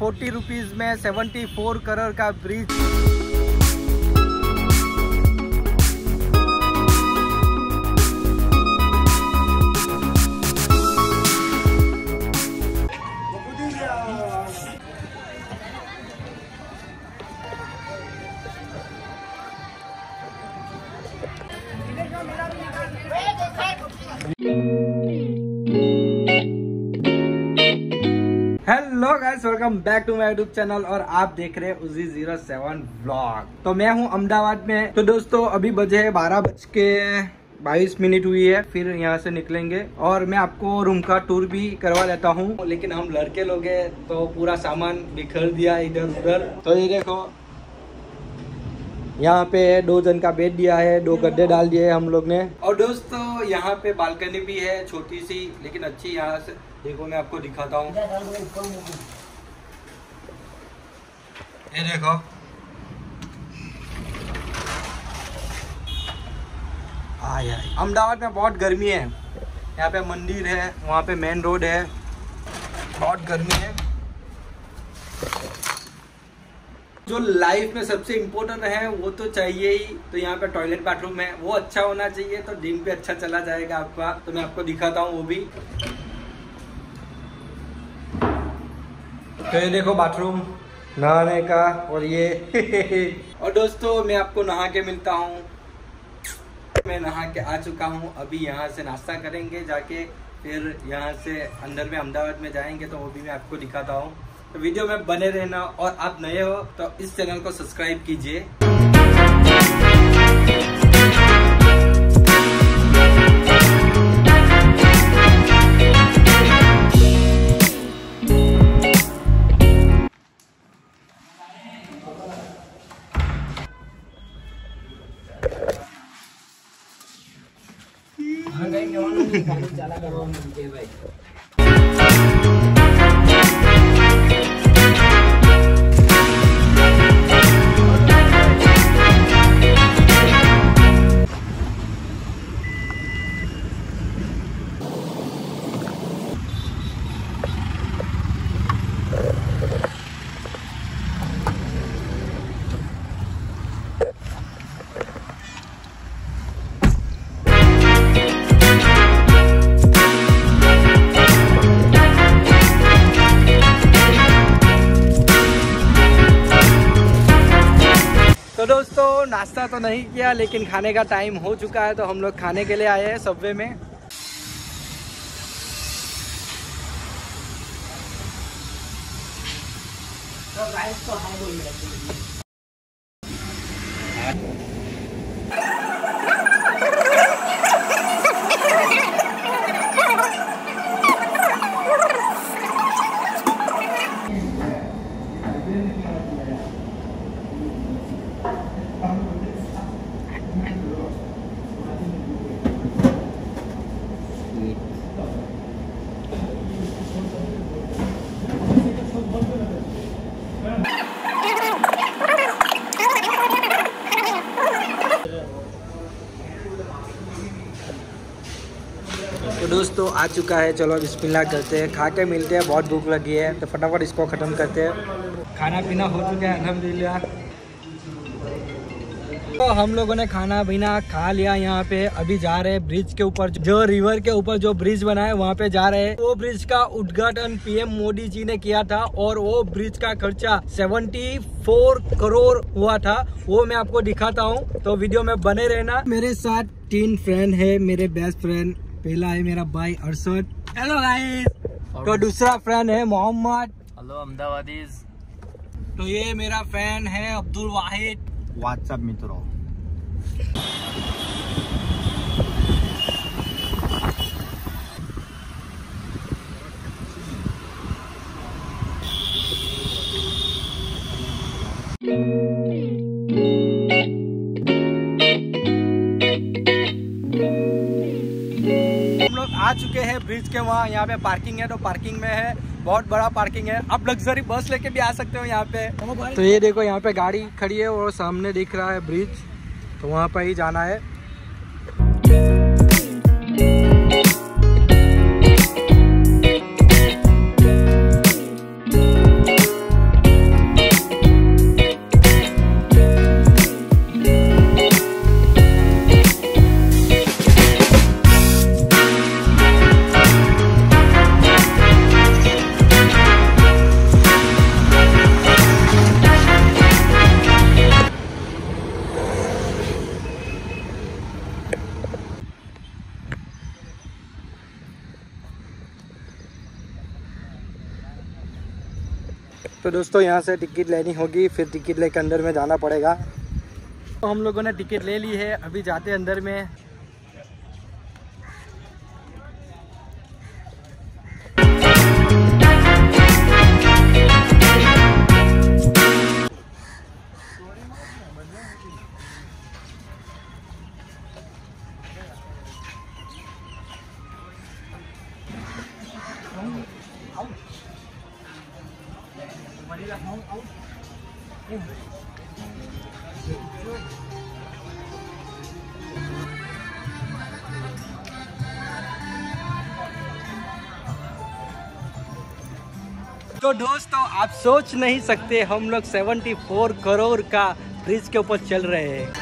Forty rupees में seventy four crore का bridge. Guys welcome back to my YouTube channel और आप देख रहे हैं उजी ज़ीरो सेवन ब्लॉग तो मैं हूँ अहमदाबाद में। तो दोस्तों, अभी बजे है बारह बज के बाईस मिनट हुई है, फिर यहाँ से निकलेंगे। और मैं आपको रूम का टूर भी करवा लेता हूँ। लेकिन हम लड़के लोग हैं तो पूरा सामान बिखर दिया इधर उधर। तो ये देखो, यहाँ पे दो जन का बेड दिया है, दो गड्ढे डाल दिए हम लोग ने। और दोस्तों, यहाँ पे बालकनी भी है, छोटी सी, लेकिन अच्छी यहाँ से। देखो, मैं आपको दिखाता हूँ। ये देखो। अहमदाबाद में बहुत गर्मी है। यहाँ पे मंदिर है, वहाँ पे मेन रोड है। बहुत गर्मी है। जो लाइफ में सबसे इम्पोर्टेंट है, वो तो चाहिए ही। तो यहाँ पे टॉयलेट बाथरूम है। वो अच्छा होना चाहिए तो दिन पे अच्छा चला जाएगा आपका। तो मैं आपको दिखाता हूँ वो भी। तो ये देखो बाथरूम नहाने का और ये। और दोस्तों, मैं आपको नहा के मिलता हूँ। मैं नहा के आ चुका हूँ। अभी यहाँ से नाश्ता करेंगे, जाके फिर यहाँ से अंदर में अहमदाबाद में जाएँगे तो वो भी मैं आपको दिखाता हूँ। तो वीडियो में बने रहना और आप नए हो तो इस चैनल को सब्सक्राइब कीजिए। तो नाश्ता तो नहीं किया, लेकिन खाने का टाइम हो चुका है तो हम लोग खाने के लिए आए हैं सबवे में। तो दोस्तों, आ चुका है। चलो, बिस्मिल्लाह करते हैं। खा के मिलते हैं। बहुत भूख लगी है। तो फटाफट इसको ख़त्म करते हैं। खाना पीना हो चुका है अलहमदिल्ला तो हम लोगों ने खाना पीना खा लिया यहाँ पे। अभी जा रहे हैं ब्रिज के ऊपर। जो रिवर के ऊपर जो ब्रिज बना है वहाँ पे जा रहे हैं। वो ब्रिज का उद्घाटन पीएम मोदी जी ने किया था और वो ब्रिज का खर्चा 74 करोड़ हुआ था। वो मैं आपको दिखाता हूँ। तो वीडियो में बने रहना। मेरे साथ तीन फ्रेंड है मेरे बेस्ट फ्रेंड पहला है मेरा भाई अरसद हेलो गाइस तो दूसरा फ्रेंड है मोहम्मद। हेलो अहमदाबादीज तो ये मेरा फ्रेंड है अब्दुल वाहिद। व्हाट्सअप मित्रों? आ चुके हैं ब्रिज के वहाँ, यहाँ पे पार्किंग है तो पार्किंग में है, बहुत बड़ा पार्किंग है। आप लग्जरी बस लेके भी आ सकते हो यहाँ पे। तो ये देखो, यहाँ पे गाड़ी खड़ी है और सामने दिख रहा है ब्रिज। तो वहाँ पर ही जाना है। तो दोस्तों, यहाँ से टिकट लेनी होगी, फिर टिकट लेकर अंदर में जाना पड़ेगा। तो हम लोगों ने टिकट ले ली है, अभी जाते अंदर में। तो दोस्तों, आप सोच नहीं सकते हम लोग 74 करोड़ का ब्रिज के ऊपर चल रहे हैं।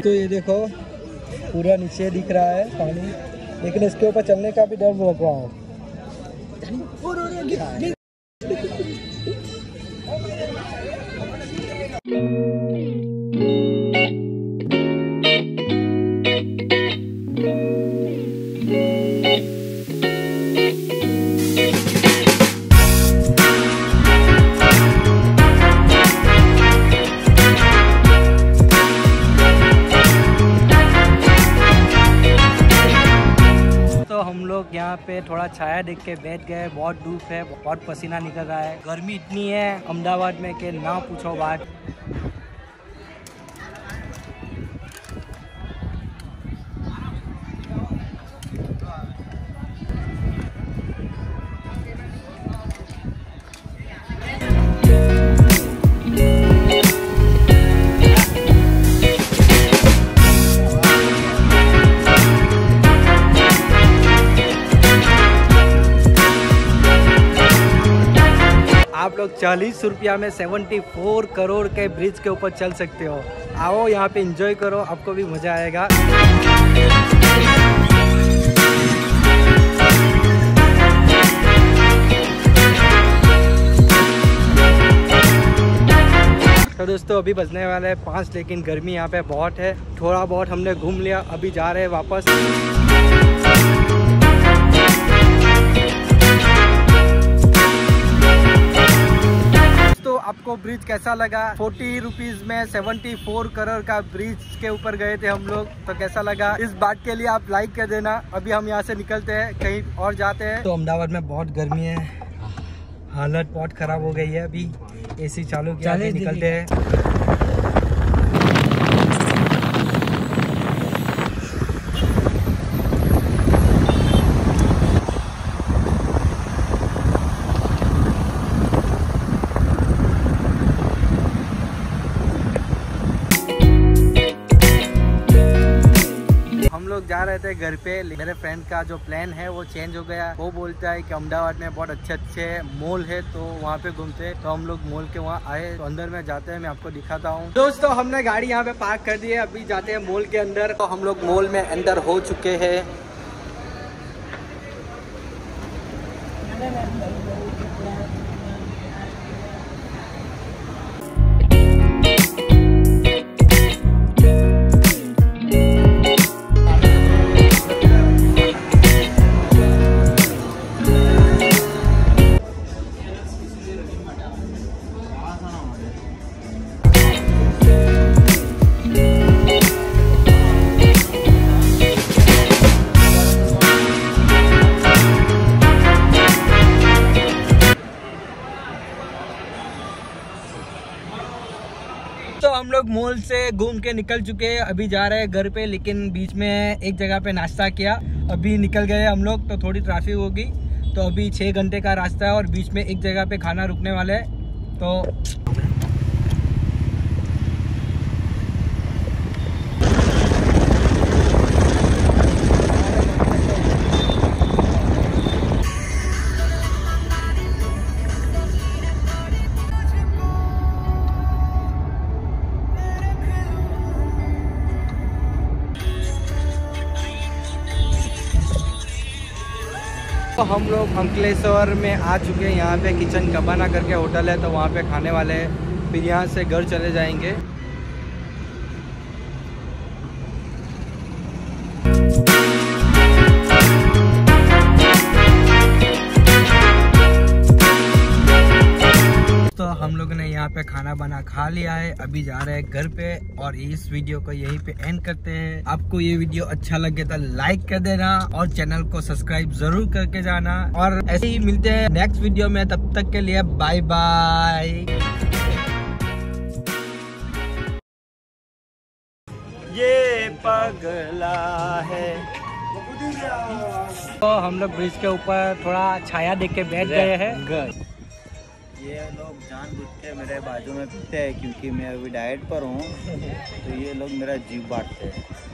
तो ये देखो, पूरा नीचे दिख रहा है पानी। लेकिन इसके ऊपर चलने का भी डर लग रहा है। तो यहाँ पे थोड़ा छाया देख के बैठ गए, बहुत धूप है, बहुत पसीना निकल रहा है। गर्मी इतनी है अहमदाबाद में के ना पूछो बात। चालीस रुपया में 74 करोड़ के ब्रिज के ऊपर चल सकते हो। आओ यहाँ पे इंजॉय करो, आपको भी मज़ा आएगा। तो दोस्तों, अभी बजने वाले हैं पाँच, लेकिन गर्मी यहाँ पे बहुत है। थोड़ा बहुत हमने घूम लिया, अभी जा रहे हैं वापस। ब्रिज कैसा लगा? फोर्टी रुपीज़ में सेवेंटी फोर करोड़ का ब्रिज के ऊपर गए थे हम लोग तो कैसा लगा? इस बात के लिए आप लाइक कर देना। अभी हम यहाँ से निकलते हैं कहीं और जाते हैं। तो अहमदाबाद में बहुत गर्मी है। हालत बहुत खराब हो गई है अभी। एसी चालू किया निकलते हैं। हम लोग जा रहे थे घर पे मेरे फ्रेंड का जो प्लान है, वो चेंज हो गया। वो बोलता है कि अहमदाबाद में बहुत अच्छे अच्छे मॉल है तो वहाँ पे घूमते तो हम लोग मॉल के वहाँ आए तो अंदर में जाते हैं, मैं आपको दिखाता हूँ। दोस्तों, हमने गाड़ी यहाँ पे पार्क कर दी है। अभी जाते हैं मॉल के अंदर। तो हम लोग मॉल में अंदर हो चुके हैं। मॉल से घूम के निकल चुके हैं अभी जा रहे हैं घर पे, लेकिन बीच में एक जगह पे नाश्ता किया। अभी निकल गए हम लोग तो थोड़ी ट्रैफ़िक होगी। तो अभी छः घंटे का रास्ता है और बीच में एक जगह पे खाना रुकने वाला है। तो तो हम लोग अंकलेश्वर में आ चुके हैं। यहाँ पे किचन कबाना करके होटल है तो वहाँ पे खाने वाले हैं। फिर यहाँ से घर चले जाएँगे। खाना बना खा लिया है अभी जा रहे हैं घर पे और इस वीडियो को यहीं पे एंड करते हैं। आपको ये वीडियो अच्छा लगे तो लाइक कर देना और चैनल को सब्सक्राइब ज़रूर करके जाना। और ऐसे ही मिलते हैं नेक्स्ट वीडियो में तब तक के लिए बाय बाय ये पगला है। तो हम लोग ब्रिज के ऊपर थोड़ा छाया देख के बैठ गए हैं। ये लोग जान के मेरे बाजू में पीते हैं क्योंकि मैं अभी डाइट पर हूँ तो ये लोग मेरा जीव बांटते हैं।